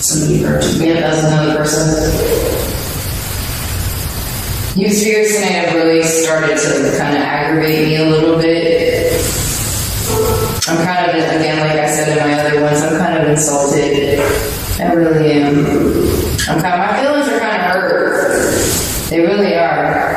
Somebody hurt me. Yeah, that's another person. You fears may have really started to kind of aggravate me a little bit. I'm kind of, again, like I said in my other ones, I'm kind of insulted. I really am. I'm kind of, my feelings are kind of hurt. They really are.